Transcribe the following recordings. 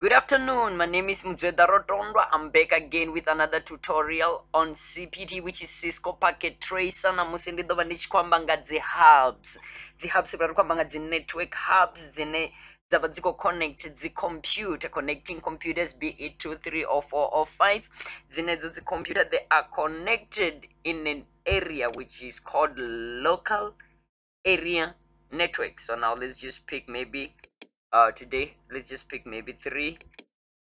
Good afternoon, my name is Mudzweda Rotondwa. I'm back again with another tutorial on CPT which is Cisco Packet Tracer. Namusi ndidova ndichikwamba nga dzi hubs. Dzi hubs vari kwamba nga network hubs dzine connect dzi computer connecting computers be it 2 3 or 4 or 5 dzinedzo dzi computer they are connected in an area which is called local area network. So now let's just pick maybe uh today let's just pick maybe three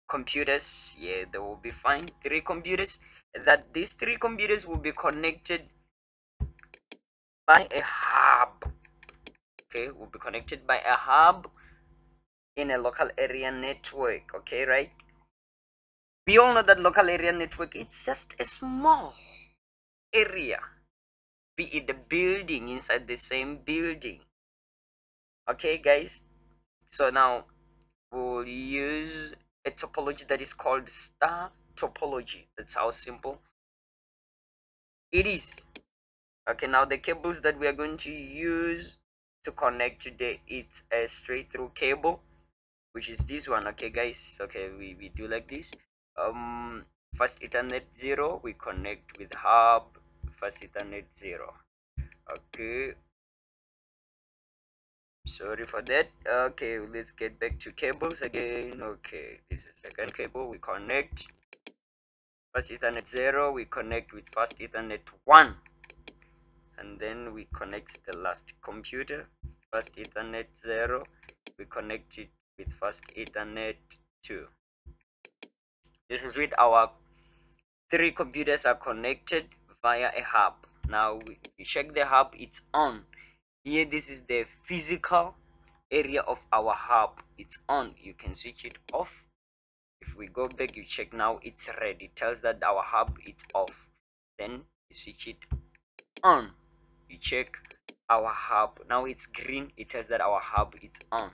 computers. Yeah they will be fine. Three computers. That these three computers will be connected by a hub. Okay will be connected by a hub in a local area network. Okay right? We all know that local area network it's just a small area. Be it the building inside the same building. Okay guys so now we'll use a topology that is called star topology. That's how simple it is. Okay now the cables that we are going to use to connect today it's a straight through cable which is this one. Okay guys. Okay we, we do like this. Um fast ethernet zero we connect with hub. Fast ethernet zero. Okay sorry for that. Okay let's get back to cables again. Okay this is second cable. We connect. Fast ethernet 0 we connect with fast ethernet 1 and then we connect the last computer. Fast ethernet 0 we connect it with fast ethernet 2 this is with our three computers are connected via a hub. Now we check the hub. It's on here this is the physical area of our hub it's on. You can switch it off. If we go back you check now it's red. It tells that our hub is off. Then you switch it on. You check our hub now it's green. It tells that our hub is on.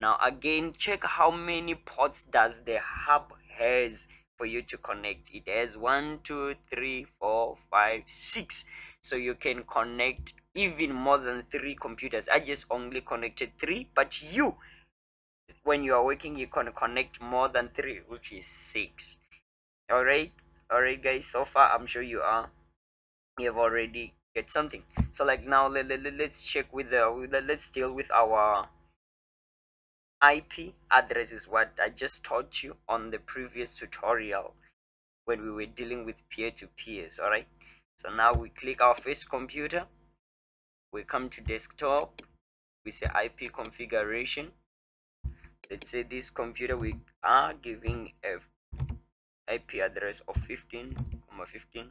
Now again check how many ports does the hub has for you to connect. It has one two three four five six. So you can connect even more than three computers. I just only connected three but you when you are working you can connect more than three which is six. All right all right guys so far i'm sure you are you have already get something. So like now let, let, let's check with the let's deal with our IP address is what I just taught you on the previous tutorial when we were dealing with peer-to-peers all right so now we click our first computer we come to desktop we say IP configuration. Let's say this computer we are giving a IP address of 15 comma 15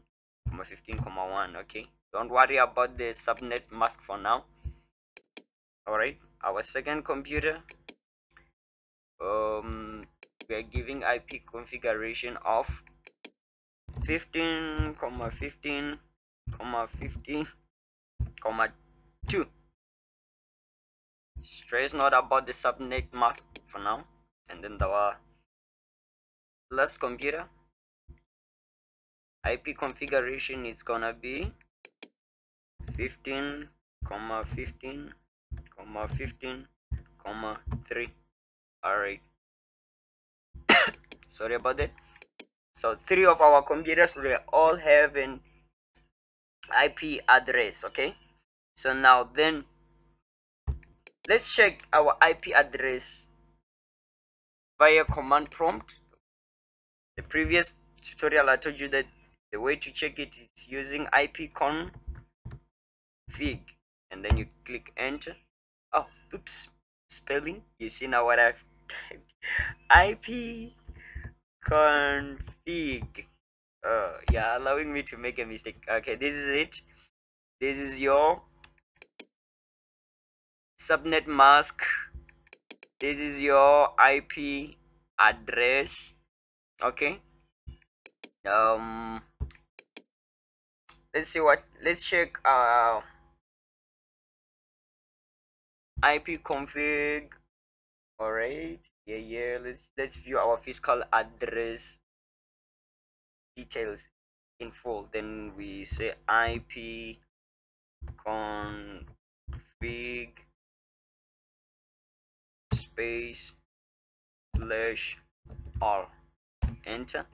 comma 15 comma 1 okay? Don't worry about the subnet mask for now. All right our second computer um we are giving ip configuration of 15 comma 15 comma 15 comma 2 stress not about the subnet mask for now. And then the uh, last computer. Ip configuration is gonna be 15 comma 15 comma 15 comma 3 all right sorry about that. So three of our computers will all have an ip address okay so now then let's check our ip address via command prompt. The previous tutorial i told you that the way to check it is using ip config and then you click enter. Oh oops spelling. You see now what i've typed. Ip config. Uh yeah allowing me to make a mistake. Okay this is it. This is your subnet mask. This is your ip address. Okay. Um let's see what let's check uh ip config. All right yeah yeah. Let's let's view our physical address details in full. Then we say ip config space slash all enter.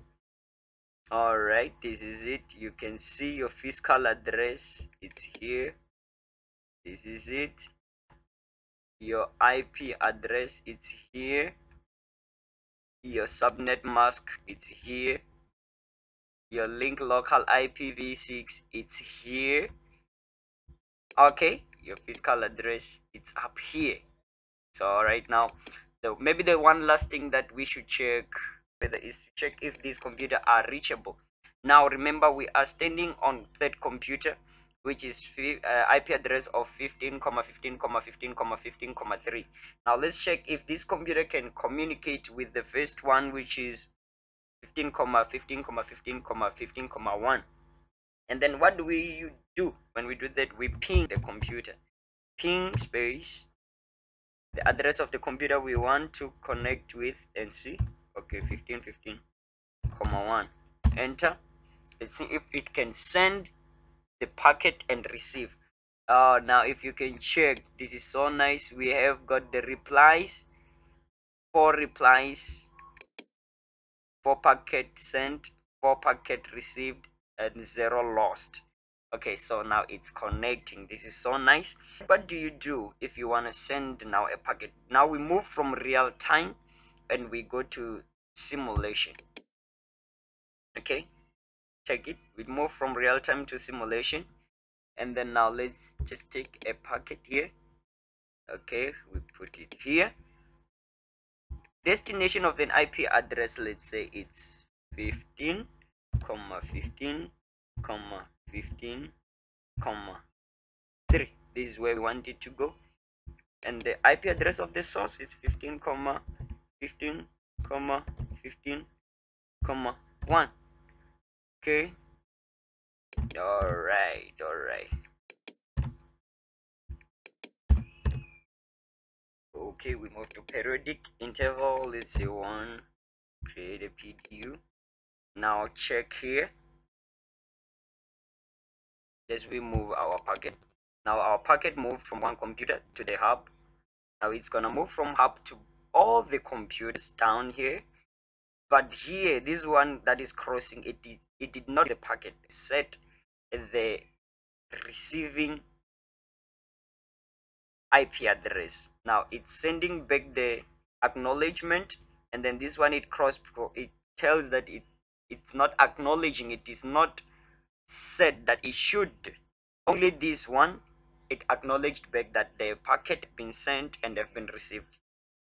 All right this is it. You can see your physical address. It's here. This is it. Your ip address it's here. Your subnet mask it's here. Your link local ipv6 it's here. Okay your physical address it's up here so right now the maybe the one last thing that we should check whether is check if these computers are reachable. Now remember we are standing on third computer which is uh, ip address of 15 comma 15 comma 15 comma 15 comma 3 now let's check if this computer can communicate with the first one which is 15 comma 15 comma 15 comma 15 comma 1 and then what do we do when we do that? We ping the computer. Ping space the address of the computer we want to connect with and see. Okay 15 15 comma 1 enter. Let's see if it can send the packet and receive. Uh now if you can check this is so nice. We have got the replies. Four replies. Four packet sent four packet received and zero lost okay so now it's connecting. This is so nice. What do you do if you want to send now a packet? Now we move from real time and we go to simulation. Okay check it. We move from real time to simulation. And then now let's just take a packet here. Okay we put it here. Destination of an ip address let's say it's 15 comma 15 comma 15 comma 3 this is where we want it to go. And the ip address of the source is 15 comma 15 comma 15 comma 1 okay? All right all right okay we move to periodic interval. Let's say one create a pdu now check here as we move our packet now our packet moved from one computer to the hub. Now it's gonna move from hub to all the computers down here. But here this one that is crossing it did, it did not the packet set the receiving ip address. Now it's sending back the acknowledgement and then this one it crossed it tells that it it's not acknowledging it is not said that it should. Only this one it acknowledged back that the packet been sent and have been received.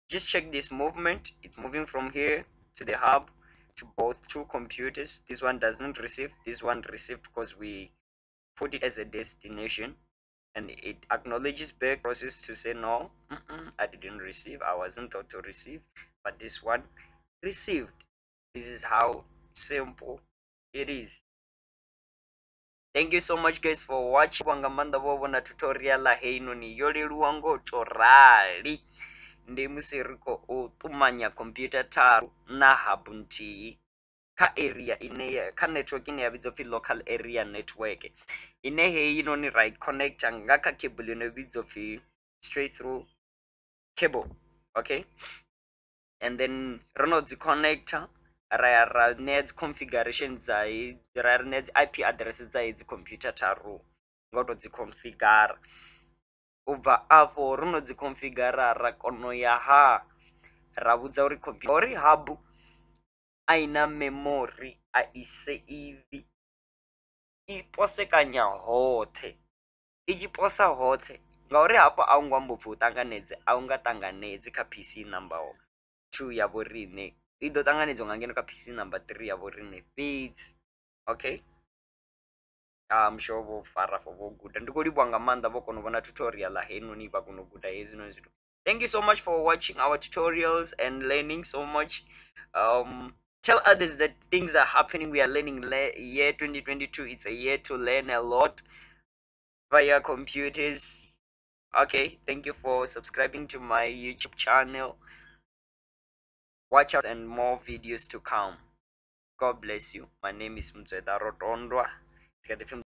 Just check this movement. It's moving from here to the hub to both two computers. This one doesn't receive. This one received because we put it as a destination. And it acknowledges back process to say no mm -mm, i didn't receive. I wasn't taught to receive but this one received. This is how simple it is thank you so much guys for watching. Wanga vovona tutorial heinoni yo leluwa ngo to rali ndi musi ri khou ṱumanya computer tharu na hub nthihi kha area ine kha network ine ya vhidzwa local area network. Ine heinoni ra i connecta nga kha cable ino vhidzwa pfhi straight through cable okay? And then ro no dzi connecta ra ya ra ṋea dzi configuration dza ra ri ṋea dzi ip address dza hedzi computer tharu nga u tou dzi configara. U bva afho ro no dzi configara ra kona u ya ha ra vhudza uri uri hub a i na memory a i seivi i posekanya hoṱhe i tshi posa hoṱhe ngauri hafho a u ngo amba upfhi u ṱanganedze a u nga ṱanganedzi kha pc number two ya vhoriṋe i ḓo ṱanganedziwa nga ngeno kha pc number three ya vhoriṋe fhedzi okay I'm sure vho fara for vho guda ndi khou livhuwa nga maanḓa vho kona u tutorial heinoni vha kona u guda hezwinoni zwithu thank you so much for watching our tutorials and learning so much. Um tell others that things are happening. We are learning le year 2022 it's a year to learn a lot via computers. Okay thank you for subscribing to my youtube channel watch out and more videos to come. God bless you. My name is mudzweda rotondwa